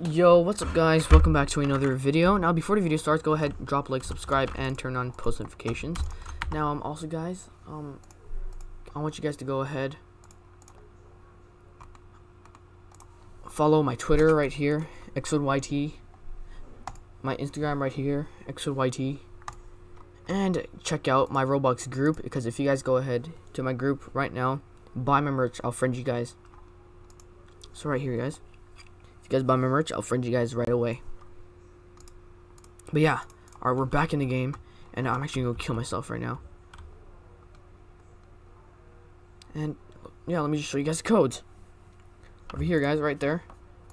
Yo, what's up guys? Welcome back to another video. Now before the video starts, go ahead, drop a like, subscribe, and turn on post notifications. Now um also guys, um I want you guys to go ahead follow my Twitter right here, ExoidYT, my Instagram right here, ExoidYT, and check out my Roblox group because if you guys go ahead to my group right now, buy my merch, I'll friend you guys. So right here guys you guys buy my merch, I'll friend you guys right away. But yeah, alright, we're back in the game, and I'm actually gonna kill myself right now. And yeah, let me just show you guys the codes. Over here, guys, right there.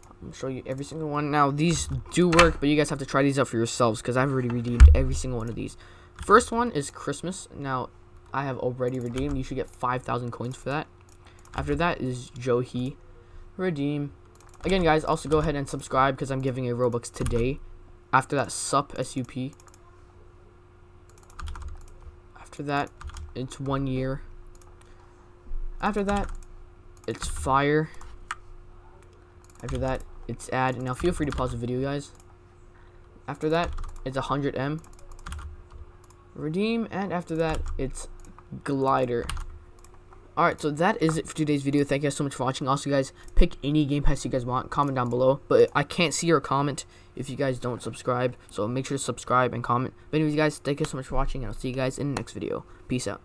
I'm gonna show you every single one. Now, these do work, but you guys have to try these out for yourselves because I've already redeemed every single one of these. First one is Christmas. Now, I have already redeemed. You should get 5,000 coins for that. After that is Johi. Redeem. Again, guys, also go ahead and subscribe because I'm giving a Robux today. After that, SUP, S-U-P. After that, it's one year. After that, it's fire. After that, it's add. Now, feel free to pause the video, guys. After that, it's 100M. Redeem. And after that, it's glider. Alright, so that is it for today's video. Thank you guys so much for watching. Also, guys, pick any Game Pass you guys want. Comment down below. But I can't see your comment if you guys don't subscribe. So make sure to subscribe and comment. But anyways, guys, thank you so much for watching. And I'll see you guys in the next video. Peace out.